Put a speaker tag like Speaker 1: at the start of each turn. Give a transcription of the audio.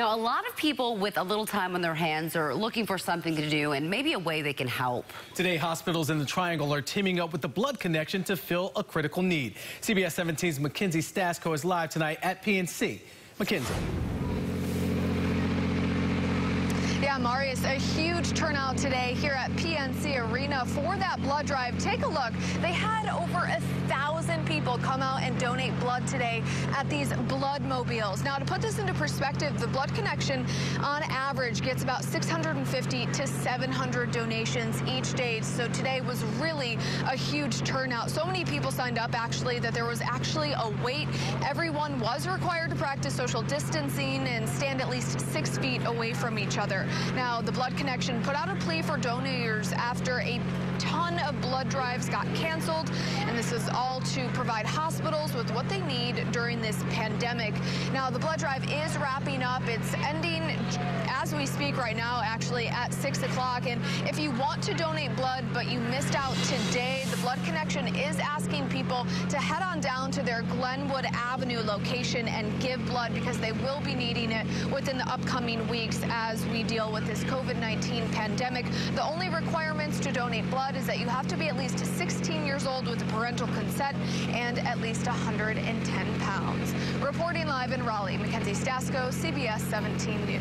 Speaker 1: Now, a lot of people with a little time on their hands are looking for something to do and maybe a way they can help.
Speaker 2: Today, hospitals in the Triangle are teaming up with the Blood Connection to fill a critical need. CBS 17's Mackenzie Stasko is live tonight at PNC. Mackenzie.
Speaker 3: Yeah, Marius, a huge turnout today here at PNC Arena for that blood drive. Take a look. They had over a thousand people come out and donate blood today at these blood mobiles. Now, to put this into perspective, the Blood Connection on average gets about 650 to 700 donations each day. So today was really a huge turnout. So many people signed up actually that there was actually a wait. Everyone was required to practice social distancing and stand at least six feet away from each other. Now, the Blood Connection put out a plea for donors after a ton of blood drives got canceled, and this is all to provide hospitals with what they need during this pandemic. Now, the blood drive is wrapping up. It's ending we speak right now, actually at 6 o'clock. And if you want to donate blood, but you missed out today, the Blood Connection is asking people to head on down to their Glenwood Avenue location and give blood because they will be needing it within the upcoming weeks as we deal with this COVID-19 pandemic. The only requirements to donate blood is that you have to be at least 16 years old with parental consent and at least 110 pounds. Reporting live in Raleigh, Mackenzie Stasko, CBS 17 News.